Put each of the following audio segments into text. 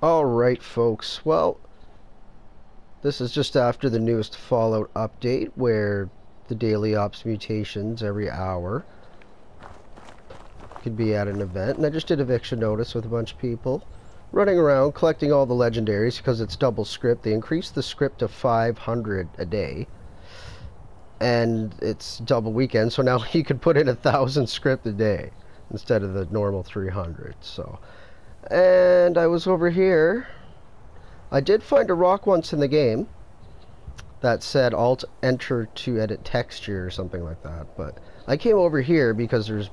Alright, folks. Well, this is just after the newest Fallout update where the daily ops mutations every hour could be at an event. And I just did eviction notice with a bunch of people running around collecting all the legendaries because it's double script. They increased the script to 500 a day. And it's double weekend, so now you could put in a thousand script a day instead of the normal 300. So and I was over here. I did find a rock once in the game that said Alt Enter to edit texture or something like that. But I came over here because there's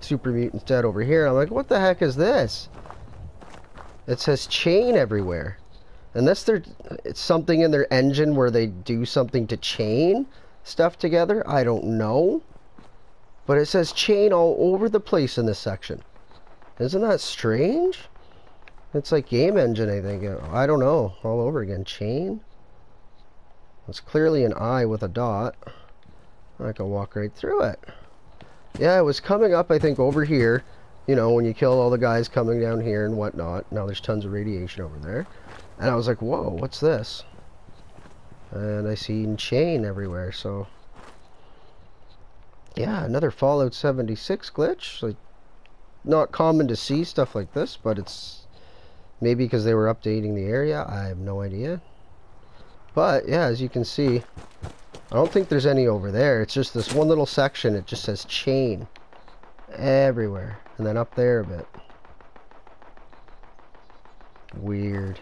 Super Mutants Dead over here. I'm like, what the heck is this? It says chain everywhere. Unless there's it's something in their engine where they do something to chain stuff together. I don't know. But it says chain all over the place in this section. Isn't that strange? It's like game engine, I think. I don't know. All over again. Chain? It's clearly an eye with a dot. I can walk right through it. Yeah, it was coming up, I think, over here. You know, when you kill all the guys coming down here and whatnot. Now there's tons of radiation over there. And I was like, whoa, what's this? And I seen chain everywhere, so... Yeah, another Fallout 76 glitch. Like, not common to see stuff like this, but it's maybe because they were updating the area. I have no idea. But, yeah, as you can see, I don't think there's any over there. It's just this one little section. It just says chain everywhere. And then up there a bit. Weird.